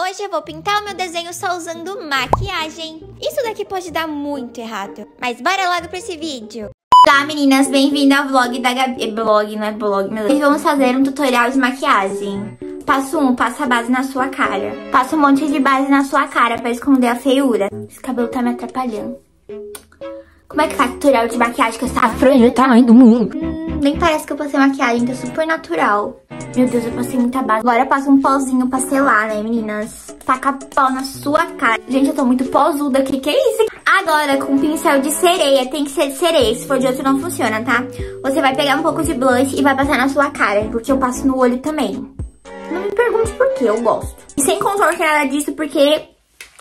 Hoje eu vou pintar o meu desenho só usando maquiagem. Isso daqui pode dar muito errado, mas bora logo pra esse vídeo. Olá meninas, bem-vindas ao vlog da Gabi... É blog, não é blog, meu Deus. Hoje vamos fazer um tutorial de maquiagem. Passo 1, um, passa a base na sua cara. Passa um monte de base na sua cara pra esconder a feiura. Esse cabelo tá me atrapalhando. Como é que faz tutorial de maquiagem com essa franja tamanho do mundo? Hum, nem parece que eu passei maquiagem, tá super natural. Meu Deus, eu passei muita base. Agora passa um pozinho pra selar, né, meninas? Taca pó na sua cara. Gente, eu tô muito posuda aqui. Que isso? Agora, com pincel de sereia. Tem que ser de sereia. Se for de outro, não funciona, tá? Você vai pegar um pouco de blush e vai passar na sua cara. Porque eu passo no olho também. Não me pergunte por que, eu gosto. E sem contorno que nada disso, porque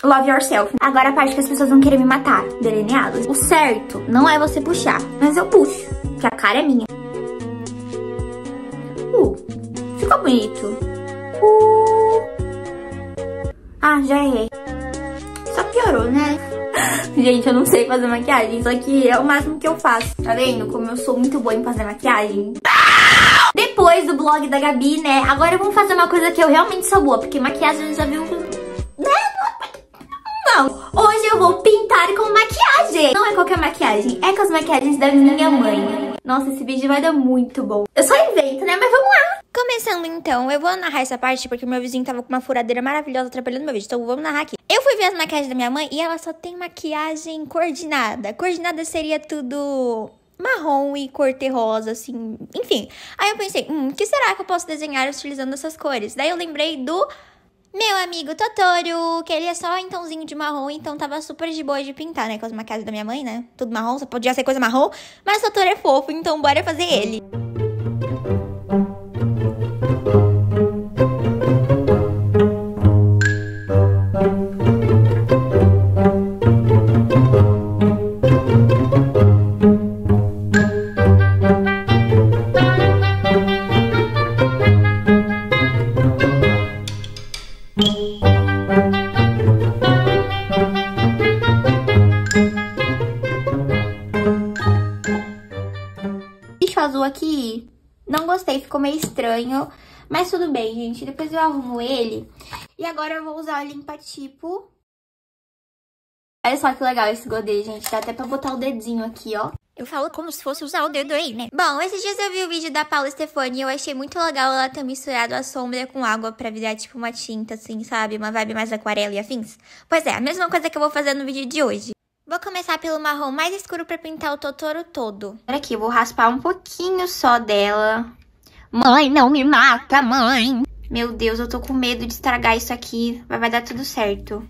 Love yourself. Agora a parte que as pessoas vão querer me matar. Delineados. O certo não é você puxar, mas eu puxo. Que a cara é minha. Uh, ficou bonito. Uh. Ah, já errei. Só piorou, né? Gente, eu não sei fazer maquiagem. Isso aqui é o máximo que eu faço. Tá vendo como eu sou muito boa em fazer maquiagem? Depois do blog da Gabi, né? Agora vamos fazer uma coisa que eu realmente sou boa. Porque maquiagem já viu maquiagem. É com as maquiagens da minha mãe. Nossa, esse vídeo vai dar muito bom. Eu só invento, né? Mas vamos lá. Começando então, eu vou narrar essa parte porque meu vizinho tava com uma furadeira maravilhosa atrapalhando meu vídeo. Então vamos narrar aqui. Eu fui ver as maquiagens da minha mãe e ela só tem maquiagem coordenada. Coordenada seria tudo marrom e cor terrosa, assim, enfim. Aí eu pensei, hum, o que será que eu posso desenhar utilizando essas cores? Daí eu lembrei do meu amigo Totoro, que ele é só em tomzinho de marrom, então tava super de boa de pintar, né? Com as maquiagens da minha mãe, né? Tudo marrom, só podia ser coisa marrom. Mas Totoro é fofo, então bora fazer ele. Não gostei, ficou meio estranho. Mas tudo bem, gente. Depois eu arrumo ele. E agora eu vou usar o limpa-tipo. Olha só que legal esse godê, gente. Dá até pra botar o dedinho aqui, ó. Eu falo como se fosse usar o dedo aí, né? Bom, esses dias eu vi o vídeo da Paula Stefani e eu achei muito legal ela ter misturado a sombra com água pra virar tipo uma tinta, assim, sabe? Uma vibe mais aquarela e afins. Pois é, a mesma coisa que eu vou fazer no vídeo de hoje. Vou começar pelo marrom mais escuro pra pintar o Totoro todo. Aqui, eu vou raspar um pouquinho só dela. Mãe, não me mata, mãe! Meu Deus, eu tô com medo de estragar isso aqui. Mas vai dar tudo certo.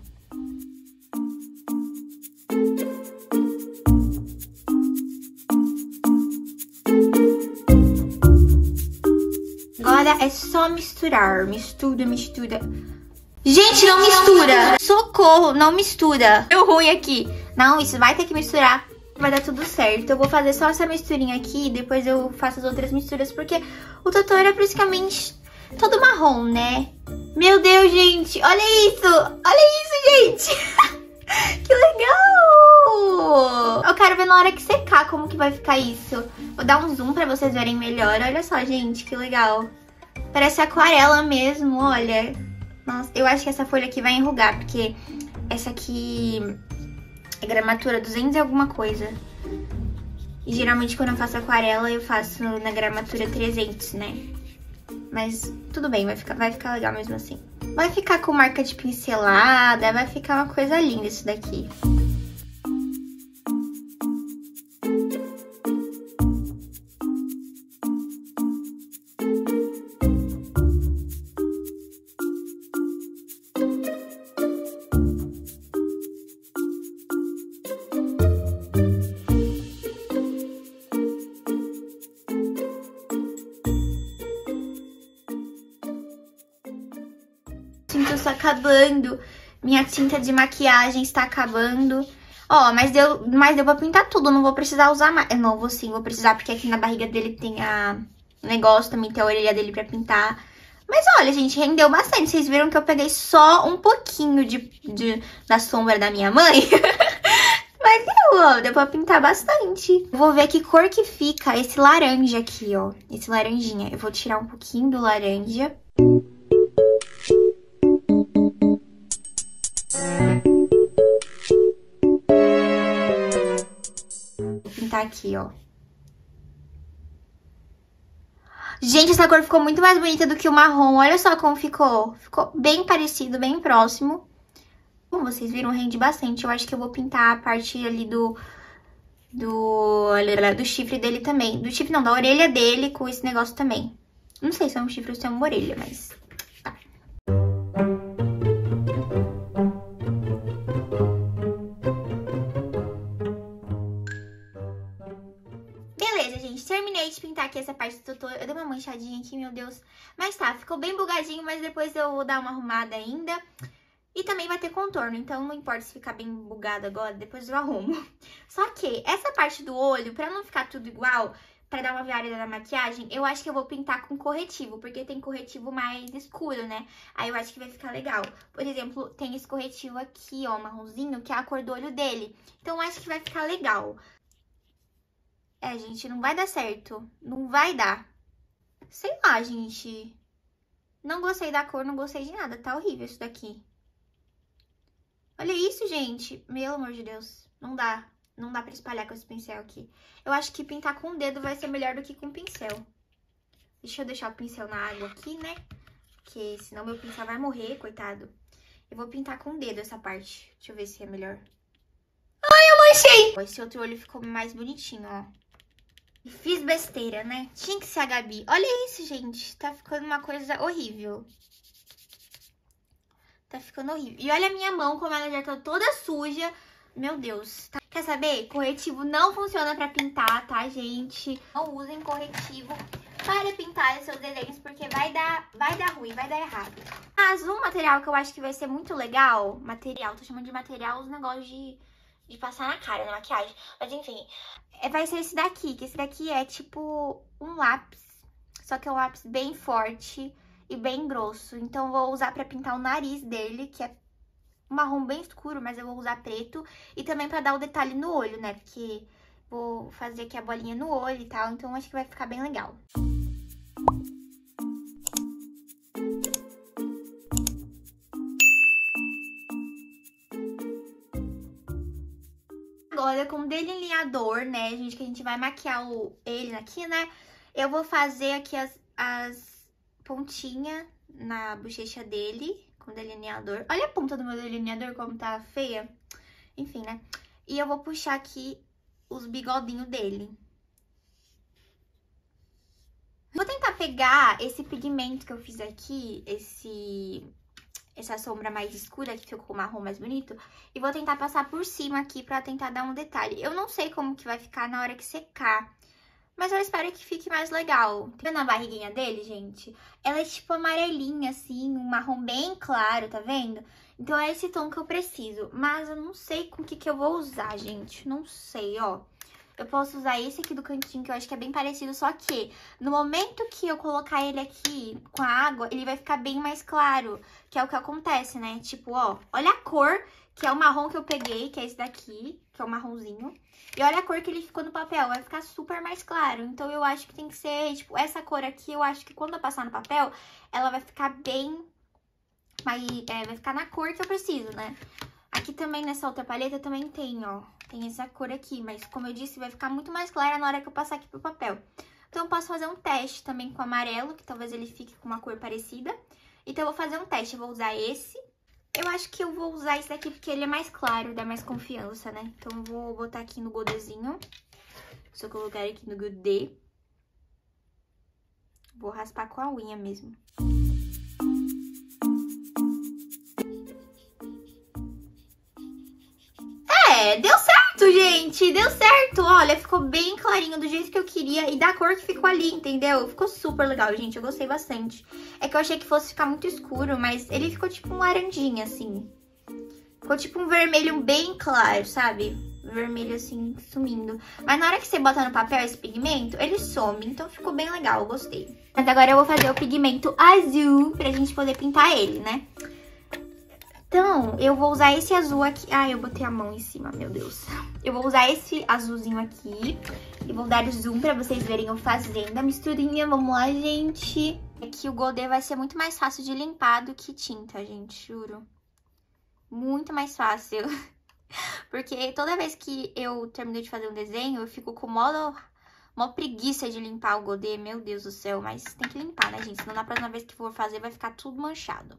Agora é só misturar. Mistura, mistura. Gente, não mistura! Socorro, não mistura. Deu ruim aqui. Não, isso vai ter que misturar. Vai dar tudo certo. Eu vou fazer só essa misturinha aqui depois eu faço as outras misturas, porque o Totoro é praticamente todo marrom, né? Meu Deus, gente, olha isso! Olha isso, gente! que legal! Eu quero ver na hora que secar como que vai ficar isso. Vou dar um zoom pra vocês verem melhor. Olha só, gente, que legal. Parece aquarela mesmo, olha. Nossa, eu acho que essa folha aqui vai enrugar, porque essa aqui é gramatura 200 e alguma coisa. E geralmente quando eu faço aquarela, eu faço na gramatura 300, né? Mas tudo bem, vai ficar, vai ficar legal mesmo assim. Vai ficar com marca de pincelada, vai ficar uma coisa linda isso daqui. Acabando. Minha tinta de maquiagem está acabando. Ó, mas deu, mas deu pra pintar tudo, não vou precisar usar mais. Não, vou sim, vou precisar, porque aqui na barriga dele tem a negócio também, tem a orelha dele pra pintar. Mas olha, gente, rendeu bastante. Vocês viram que eu peguei só um pouquinho de, de da sombra da minha mãe? Mas deu, ó, deu pra pintar bastante. Vou ver que cor que fica esse laranja aqui, ó. Esse laranjinha. Eu vou tirar um pouquinho do laranja. Pintar aqui, ó. Gente, essa cor ficou muito mais bonita do que o marrom. Olha só como ficou. Ficou bem parecido, bem próximo. Como vocês viram, rende bastante. Eu acho que eu vou pintar a parte ali do... Do, do chifre dele também. Do chifre não, da orelha dele com esse negócio também. Não sei se é um chifre ou se é uma orelha, mas essa parte do tutor. Eu dei uma manchadinha aqui, meu Deus. Mas tá, ficou bem bugadinho, mas depois eu vou dar uma arrumada ainda. E também vai ter contorno, então não importa se ficar bem bugado agora, depois eu arrumo. Só que essa parte do olho, pra não ficar tudo igual, pra dar uma variada na maquiagem, eu acho que eu vou pintar com corretivo, porque tem corretivo mais escuro, né? Aí eu acho que vai ficar legal. Por exemplo, tem esse corretivo aqui, ó, marronzinho, que é a cor do olho dele. Então eu acho que vai ficar legal. É, gente, não vai dar certo. Não vai dar. Sei lá, gente. Não gostei da cor, não gostei de nada. Tá horrível isso daqui. Olha isso, gente. Meu amor de Deus. Não dá. Não dá pra espalhar com esse pincel aqui. Eu acho que pintar com o dedo vai ser melhor do que com o pincel. Deixa eu deixar o pincel na água aqui, né? Porque senão meu pincel vai morrer, coitado. Eu vou pintar com o dedo essa parte. Deixa eu ver se é melhor. Ai, eu manchei! Esse outro olho ficou mais bonitinho, ó. Fiz besteira, né? Tinha que ser a Gabi. Olha isso, gente. Tá ficando uma coisa horrível. Tá ficando horrível. E olha a minha mão, como ela já tá toda suja. Meu Deus. Tá? Quer saber? Corretivo não funciona pra pintar, tá, gente? Não usem corretivo para pintar seus desenhos, porque vai dar, vai dar ruim, vai dar errado. Mas um material que eu acho que vai ser muito legal, material, tô chamando de material os negócios de de passar na cara, na maquiagem. Mas enfim, é, vai ser esse daqui, que esse daqui é tipo um lápis, só que é um lápis bem forte e bem grosso. Então vou usar pra pintar o nariz dele, que é marrom bem escuro, mas eu vou usar preto. E também pra dar o detalhe no olho, né, porque vou fazer aqui a bolinha no olho e tal, então acho que vai ficar bem legal. Música agora com delineador, né, gente, que a gente vai maquiar o, ele aqui, né, eu vou fazer aqui as, as pontinhas na bochecha dele com delineador. Olha a ponta do meu delineador como tá feia. Enfim, né. E eu vou puxar aqui os bigodinhos dele. Vou tentar pegar esse pigmento que eu fiz aqui, esse essa sombra mais escura, que ficou marrom mais bonito. E vou tentar passar por cima aqui pra tentar dar um detalhe. Eu não sei como que vai ficar na hora que secar. Mas eu espero que fique mais legal. Tá vendo a barriguinha dele, gente? Ela é tipo amarelinha, assim, um marrom bem claro, tá vendo? Então é esse tom que eu preciso. Mas eu não sei com o que, que eu vou usar, gente. Não sei, ó. Eu posso usar esse aqui do cantinho, que eu acho que é bem parecido, só que no momento que eu colocar ele aqui com a água, ele vai ficar bem mais claro, que é o que acontece, né? Tipo, ó, olha a cor, que é o marrom que eu peguei, que é esse daqui, que é o marronzinho. E olha a cor que ele ficou no papel, vai ficar super mais claro. Então eu acho que tem que ser, tipo, essa cor aqui, eu acho que quando eu passar no papel, ela vai ficar bem... Vai, é, vai ficar na cor que eu preciso, né? Aqui também, nessa outra paleta, também tem, ó. Tem essa cor aqui, mas como eu disse, vai ficar muito mais clara na hora que eu passar aqui pro papel. Então, eu posso fazer um teste também com amarelo, que talvez ele fique com uma cor parecida. Então, eu vou fazer um teste. Eu vou usar esse. Eu acho que eu vou usar esse daqui porque ele é mais claro, dá mais confiança, né? Então, eu vou botar aqui no godezinho. Só colocar aqui no godê. Vou raspar com a unha mesmo. É, deu certo, gente, deu certo. Olha, ficou bem clarinho do jeito que eu queria e da cor que ficou ali, entendeu? Ficou super legal, gente, eu gostei bastante. É que eu achei que fosse ficar muito escuro, mas ele ficou tipo um laranjinha, assim. Ficou tipo um vermelho bem claro, sabe? Vermelho assim, sumindo. Mas na hora que você bota no papel esse pigmento, ele some. Então ficou bem legal, eu gostei. Mas agora eu vou fazer o pigmento azul pra gente poder pintar ele, né? Então, eu vou usar esse azul aqui. Ah, eu botei a mão em cima, meu Deus. Eu vou usar esse azulzinho aqui. E vou dar zoom pra vocês verem eu fazendo a misturinha. Vamos lá, gente. Aqui o Goldê vai ser muito mais fácil de limpar do que tinta, gente, juro. Muito mais fácil. Porque toda vez que eu termino de fazer um desenho, eu fico com modo Mó preguiça de limpar o godê, meu Deus do céu. Mas tem que limpar, né, gente? Senão na próxima vez que for fazer vai ficar tudo manchado.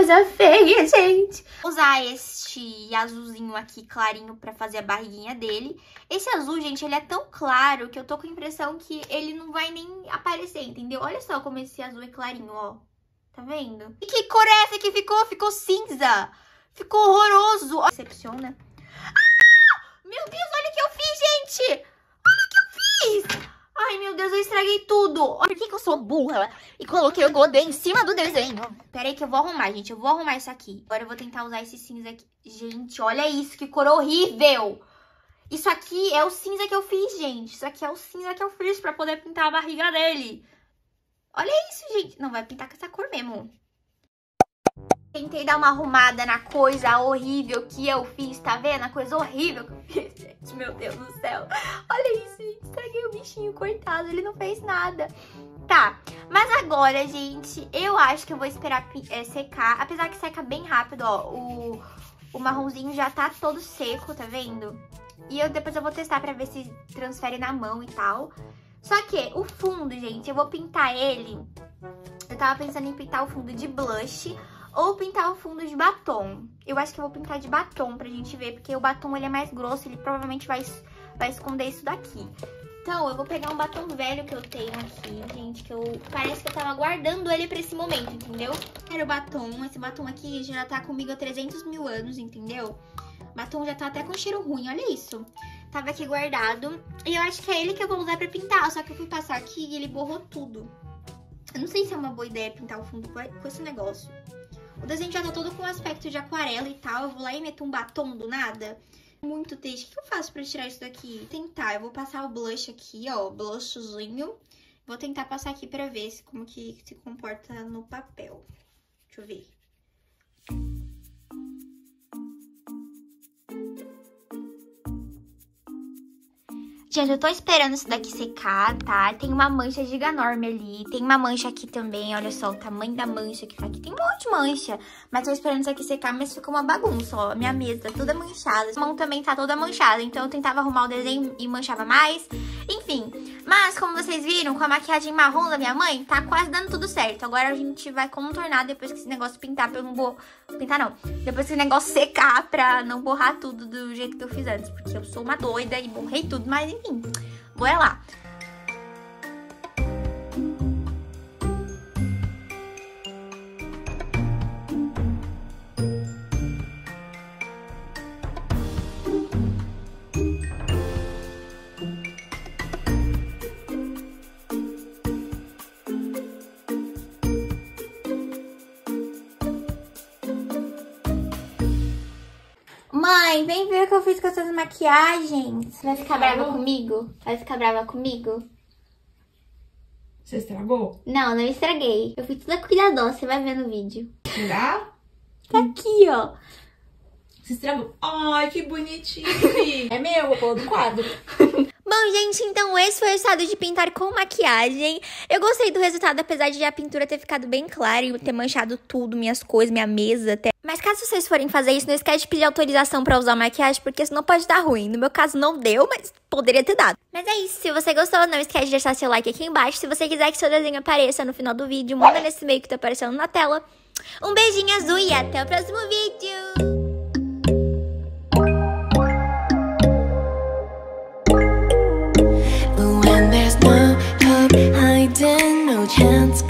Coisa feia, gente. Usar este azulzinho aqui clarinho pra fazer a barriguinha dele. Esse azul, gente, ele é tão claro que eu tô com a impressão que ele não vai nem aparecer, entendeu? Olha só como esse azul é clarinho, ó. Tá vendo? E que cor é essa que ficou? Ficou cinza. Ficou horroroso. Decepciona. Ah! Meu Deus, olha o que eu fiz, gente! Olha o que eu fiz! Ai, meu Deus, eu estraguei tudo. Por que, que eu sou burra e coloquei o Godê em cima do desenho? Pera aí que eu vou arrumar, gente. Eu vou arrumar isso aqui. Agora eu vou tentar usar esse cinza aqui. Gente, olha isso, que cor horrível. Isso aqui é o cinza que eu fiz, gente. Isso aqui é o cinza que eu fiz pra poder pintar a barriga dele. Olha isso, gente. Não, vai pintar com essa cor mesmo. Tentei dar uma arrumada na coisa horrível que eu fiz, tá vendo? A coisa horrível que eu fiz, gente. Meu Deus do céu. Olha isso, gente. Estraguei o bichinho, coitado. Ele não fez nada. Tá, mas agora, gente, eu acho que eu vou esperar é, secar. Apesar que seca bem rápido, ó. O, o marronzinho já tá todo seco, tá vendo? E eu, depois eu vou testar pra ver se transfere na mão e tal. Só que o fundo, gente, eu vou pintar ele... Eu tava pensando em pintar o fundo de blush ou pintar o fundo de batom. Eu acho que eu vou pintar de batom pra gente ver, porque o batom ele é mais grosso, ele provavelmente vai, vai esconder isso daqui. Então, eu vou pegar um batom velho que eu tenho aqui, gente, que eu... Parece que eu tava guardando ele pra esse momento, entendeu? Era o batom, esse batom aqui já tá comigo há 300 mil anos, entendeu? O batom já tá até com cheiro ruim, olha isso. Tava aqui guardado, e eu acho que é ele que eu vou usar pra pintar, só que eu fui passar aqui e ele borrou tudo. Eu não sei se é uma boa ideia pintar o fundo com esse negócio. O desenho já tá todo com aspecto de aquarela e tal. Eu vou lá e meto um batom do nada. Muito triste. O que eu faço pra tirar isso daqui? Tentar. Eu vou passar o blush aqui, ó. Blushzinho. Vou tentar passar aqui pra ver se, como que se comporta no papel. Deixa eu ver. Gente, eu tô esperando isso daqui secar, tá? Tem uma mancha giganorme ali. Tem uma mancha aqui também, olha só o tamanho da mancha que tá aqui. Tem um monte de mancha. Mas tô esperando isso aqui secar, mas ficou uma bagunça, ó. Minha mesa tá toda manchada. A mão também tá toda manchada. Então eu tentava arrumar o desenho e manchava mais. Enfim, mas como vocês viram, com a maquiagem marrom da minha mãe, tá quase dando tudo certo. Agora a gente vai contornar depois que esse negócio pintar pra eu não vou... Pintar não. Depois que esse negócio secar pra não borrar tudo do jeito que eu fiz antes. Porque eu sou uma doida e borrei tudo, mas enfim. Bora lá. Mãe, vem ver o que eu fiz com essas maquiagens. Vai ficar brava comigo? Vai ficar brava comigo? Você estragou? Não, não estraguei. Eu fui toda cuidadosa, você vai ver no vídeo. Será? Tá aqui, ó. Você estragou? Ai, que bonitinho. é meu, vou pôr do quadro. Bom, gente, então esse foi o estado de pintar com maquiagem. Eu gostei do resultado, apesar de a pintura ter ficado bem clara e ter manchado tudo, minhas coisas, minha mesa até. Mas caso vocês forem fazer isso, não esquece de pedir autorização para usar maquiagem, porque senão pode dar ruim. No meu caso não deu, mas poderia ter dado. Mas é isso, se você gostou, não esquece de deixar seu like aqui embaixo. Se você quiser que seu desenho apareça no final do vídeo, manda nesse e-mail que tá aparecendo na tela. Um beijinho azul e até o próximo vídeo! When there's no hope, no chance